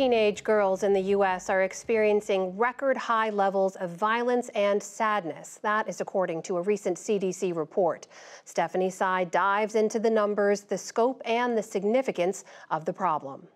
teenage girls in the U.S. are experiencing record high levels of violence and sadness. That is according to a recent CDC report. Stephanie Sy dives into the numbers, the scope, and the significance of the problem.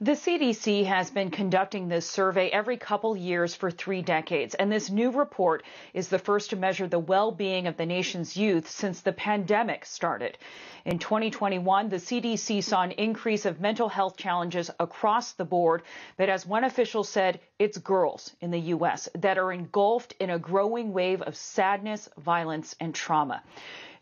The CDC has been conducting this survey every couple years for three decades, and this new report is the first to measure the well-being of the nation's youth since the pandemic started. In 2021, the CDC saw an increase of mental health challenges across the board, but as one official said, it's girls in the U.S. that are engulfed in a growing wave of sadness, violence, and trauma.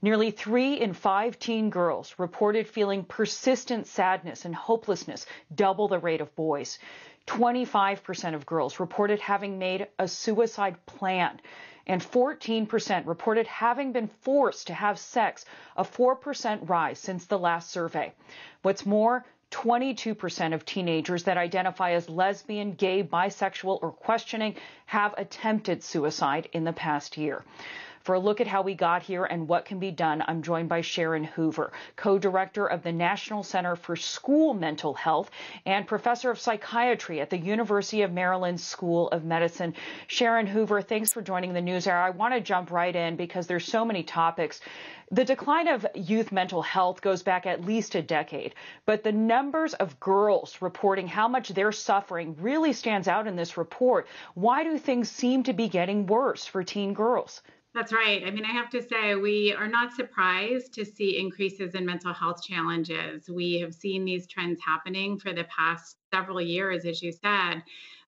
Nearly three in five teen girls reported feeling persistent sadness and hopelessness, double the rate of boys. 25% of girls reported having made a suicide plan. And 14% reported having been forced to have sex, a 4% rise since the last survey. What's more, 22% of teenagers that identify as lesbian, gay, bisexual, or questioning have attempted suicide in the past year. For a look at how we got here and what can be done, I'm joined by Sharon Hoover, co-director of the National Center for School Mental Health and professor of psychiatry at the University of Maryland School of Medicine. Sharon Hoover, thanks for joining the news hour. I want to jump right in because there's so many topics. The decline of youth mental health goes back at least a decade, but the numbers of girls reporting how much they're suffering really stands out in this report. Why do things seem to be getting worse for teen girls? That's right. I mean, I have to say, we are not surprised to see increases in mental health challenges. We have seen these trends happening for the past several years, as you said.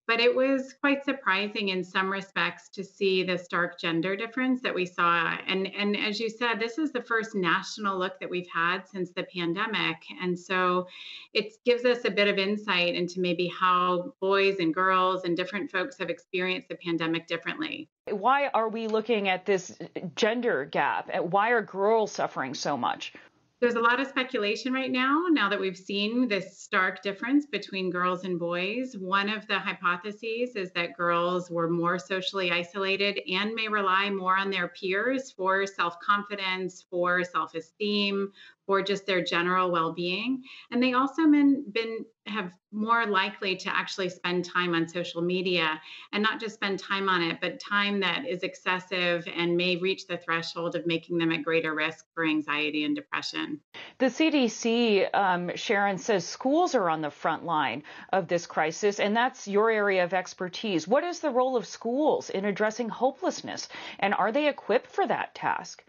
But it was quite surprising in some respects to see the stark gender difference that we saw. And, and as you said, this is the first national look that we've had since the pandemic. And so it gives us a bit of insight into maybe how boys and girls and different folks have experienced the pandemic differently. Why are we looking at this gender gap? Why are girls suffering so much? There's a lot of speculation right now, now that we've seen this stark difference between girls and boys. One of the hypotheses is that girls were more socially isolated and may rely more on their peers for self confidence, for self esteem, for just their general well-being. And they also been, been have more likely to actually spend time on social media and not just spend time on it but time that is excessive and may reach the threshold of making them at greater risk for anxiety and depression. The cdc um, sharon says schools are on the front line of this crisis and that's your area of expertise. What is the role of schools in addressing hopelessness and are they equipped for that task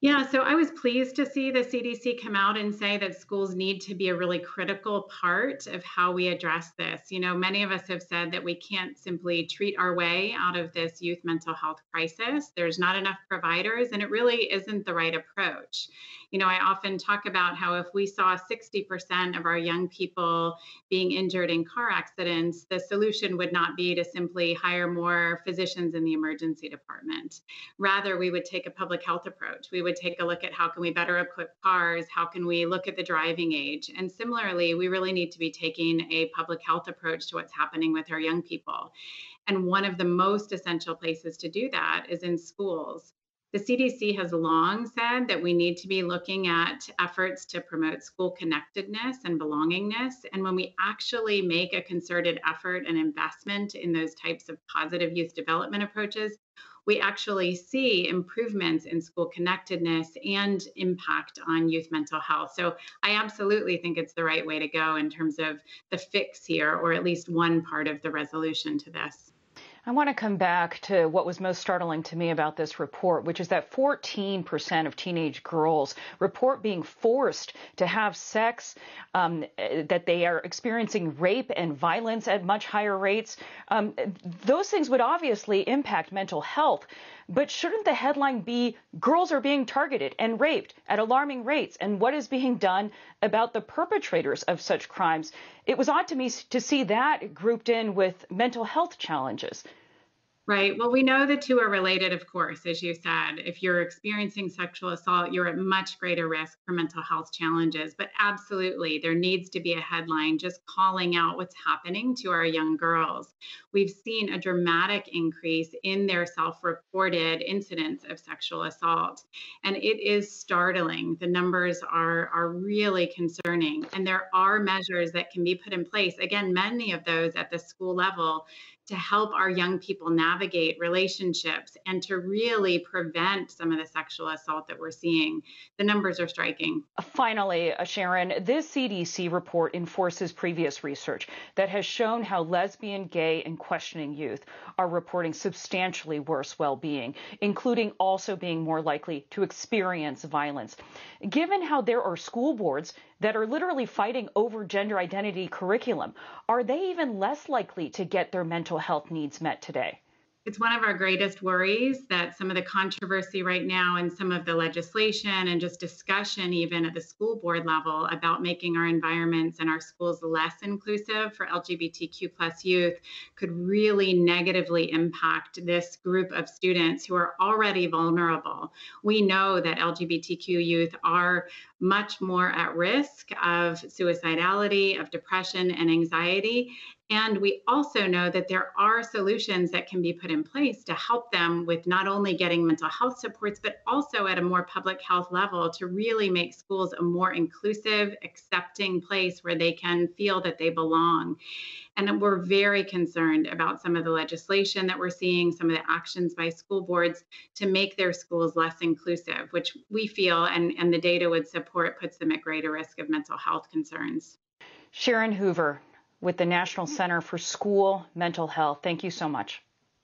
yeah, so I was pleased to see the CDC come out and say that schools need to be a really critical part of how we address this. You know, many of us have said that we can't simply treat our way out of this youth mental health crisis. There's not enough providers, and it really isn't the right approach. You know, I often talk about how if we saw 60% of our young people being injured in car accidents, the solution would not be to simply hire more physicians in the emergency department. Rather, we would take a public health approach. We would take a look at how can we better equip cars, how can we look at the driving age. And similarly, we really need to be taking a public health approach to what's happening with our young people. And one of the most essential places to do that is in schools. The CDC has long said that we need to be looking at efforts to promote school connectedness and belongingness. And when we actually make a concerted effort and investment in those types of positive youth development approaches, we actually see improvements in school connectedness and impact on youth mental health. So I absolutely think it's the right way to go in terms of the fix here, or at least one part of the resolution to this. I want to come back to what was most startling to me about this report, which is that 14% of teenage girls report being forced to have sex, um, that they are experiencing rape and violence at much higher rates. Um, those things would obviously impact mental health. But shouldn't the headline be girls are being targeted and raped at alarming rates and what is being done about the perpetrators of such crimes? It was odd to me to see that grouped in with mental health challenges. Right. Well, we know the two are related, of course, as you said. If you're experiencing sexual assault, you're at much greater risk for mental health challenges. But absolutely, there needs to be a headline just calling out what's happening to our young girls. We've seen a dramatic increase in their self reported incidents of sexual assault. And it is startling. The numbers are, are really concerning. And there are measures that can be put in place, again, many of those at the school level to help our young people navigate relationships and to really prevent some of the sexual assault that we're seeing. The numbers are striking. Finally, uh, Sharon, this CDC report enforces previous research that has shown how lesbian, gay, and questioning youth are reporting substantially worse well being, including also being more likely to experience violence. Given how there are school boards that are literally fighting over gender identity curriculum, are they even less likely to get their mental health needs met today? it's one of our greatest worries that some of the controversy right now and some of the legislation and just discussion even at the school board level about making our environments and our schools less inclusive for lgbtq plus youth could really negatively impact this group of students who are already vulnerable we know that lgbtq youth are much more at risk of suicidality of depression and anxiety and we also know that there are solutions that can be put in place to help them with not only getting mental health supports, but also at a more public health level to really make schools a more inclusive, accepting place where they can feel that they belong. And we're very concerned about some of the legislation that we're seeing, some of the actions by school boards to make their schools less inclusive, which we feel and, and the data would support puts them at greater risk of mental health concerns. Sharon Hoover, with the National Center for School Mental Health. Thank you so much.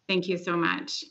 Thank you so much.